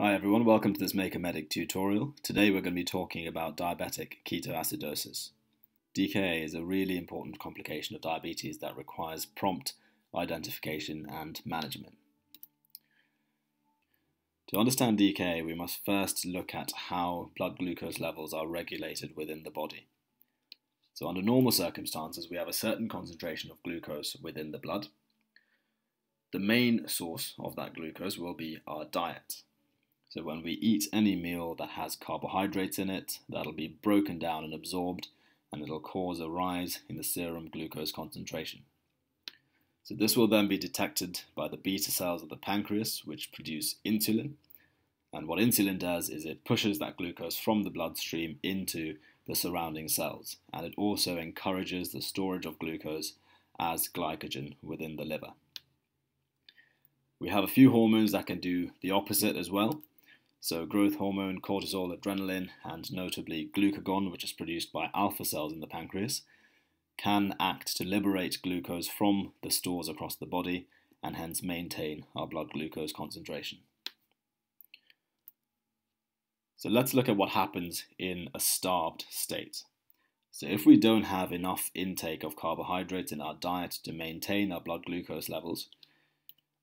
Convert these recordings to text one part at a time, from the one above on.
Hi everyone, welcome to this Make a Medic tutorial. Today we're going to be talking about diabetic ketoacidosis. DKA is a really important complication of diabetes that requires prompt identification and management. To understand DKA, we must first look at how blood glucose levels are regulated within the body. So under normal circumstances, we have a certain concentration of glucose within the blood. The main source of that glucose will be our diet. So when we eat any meal that has carbohydrates in it, that'll be broken down and absorbed, and it'll cause a rise in the serum glucose concentration. So this will then be detected by the beta cells of the pancreas, which produce insulin. And what insulin does is it pushes that glucose from the bloodstream into the surrounding cells, and it also encourages the storage of glucose as glycogen within the liver. We have a few hormones that can do the opposite as well. So, growth hormone, cortisol, adrenaline, and notably glucagon, which is produced by alpha cells in the pancreas, can act to liberate glucose from the stores across the body and hence maintain our blood glucose concentration. So let's look at what happens in a starved state. So if we don't have enough intake of carbohydrates in our diet to maintain our blood glucose levels,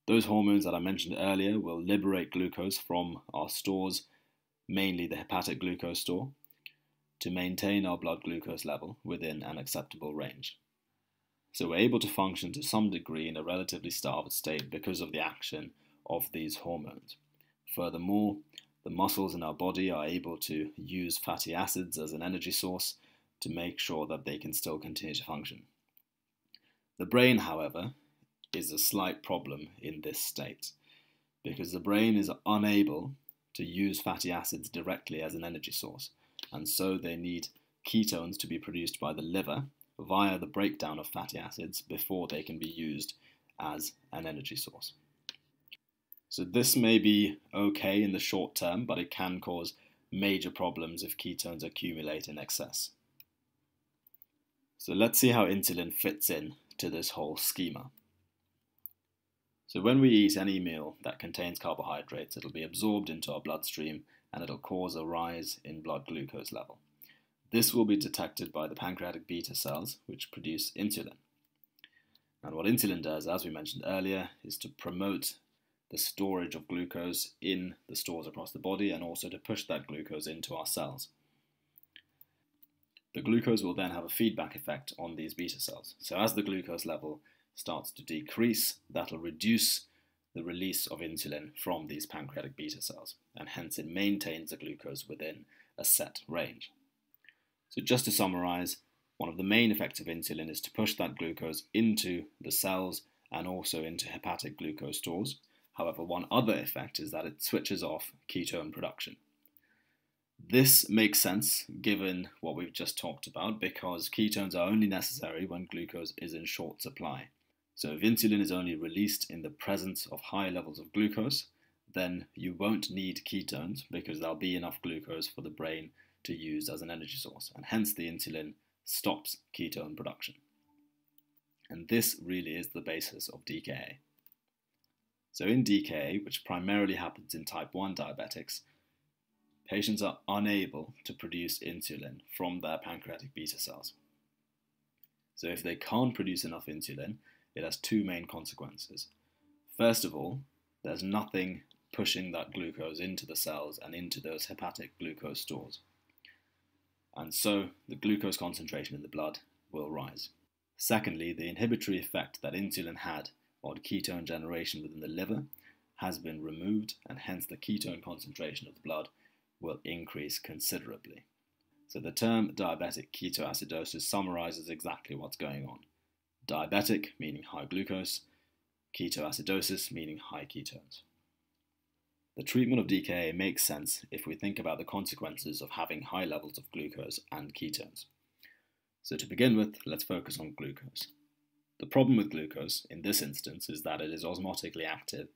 those hormones that I mentioned earlier will liberate glucose from our stores, mainly the hepatic glucose store, to maintain our blood glucose level within an acceptable range. So we're able to function to some degree in a relatively starved state because of the action of these hormones. Furthermore, the muscles in our body are able to use fatty acids as an energy source to make sure that they can still continue to function. The brain, however, is a slight problem in this state because the brain is unable to use fatty acids directly as an energy source, and so they need ketones to be produced by the liver via the breakdown of fatty acids before they can be used as an energy source. So this may be okay in the short term, but it can cause major problems if ketones accumulate in excess. So let's see how insulin fits in to this whole schema. So when we eat any meal that contains carbohydrates, it'll be absorbed into our bloodstream and it'll cause a rise in blood glucose level. This will be detected by the pancreatic beta cells, which produce insulin. And what insulin does, as we mentioned earlier, is to promote the storage of glucose in the stores across the body and also to push that glucose into our cells. The glucose will then have a feedback effect on these beta cells. So as the glucose level starts to decrease, that'll reduce the release of insulin from these pancreatic beta cells, and hence it maintains the glucose within a set range. So just to summarize, one of the main effects of insulin is to push that glucose into the cells and also into hepatic glucose stores, However, one other effect is that it switches off ketone production. This makes sense given what we've just talked about because ketones are only necessary when glucose is in short supply. So if insulin is only released in the presence of high levels of glucose, then you won't need ketones because there'll be enough glucose for the brain to use as an energy source, and hence the insulin stops ketone production. And this really is the basis of DKA. So in DKA, which primarily happens in type 1 diabetics, patients are unable to produce insulin from their pancreatic beta cells. So if they can't produce enough insulin, it has two main consequences. First of all, there's nothing pushing that glucose into the cells and into those hepatic glucose stores. And so the glucose concentration in the blood will rise. Secondly, the inhibitory effect that insulin had on ketone generation within the liver has been removed, and hence the ketone concentration of the blood will increase considerably. So the term diabetic ketoacidosis summarizes exactly what's going on. Diabetic meaning high glucose, ketoacidosis meaning high ketones. The treatment of DKA makes sense if we think about the consequences of having high levels of glucose and ketones. So to begin with, let's focus on glucose. The problem with glucose, in this instance, is that it is osmotically active,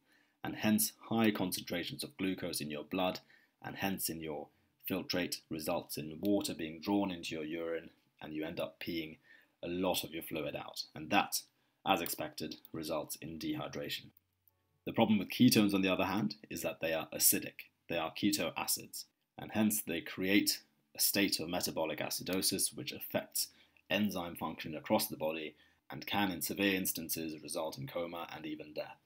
and hence high concentrations of glucose in your blood and hence in your filtrate results in water being drawn into your urine and you end up peeing a lot of your fluid out. And that, as expected, results in dehydration. The problem with ketones, on the other hand, is that they are acidic. they are keto acids, and hence they create a state of metabolic acidosis which affects enzyme function across the body and can, in severe instances, result in coma and even death.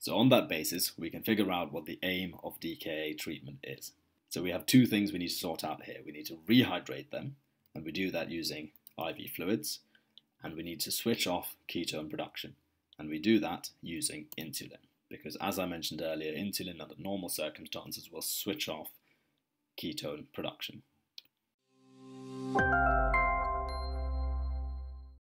So, on that basis, we can figure out what the aim of DKA treatment is. So, we have two things we need to sort out here. We need to rehydrate them, and we do that using IV fluids, and we need to switch off ketone production, and we do that using insulin. Because, as I mentioned earlier, insulin under normal circumstances will switch off ketone production.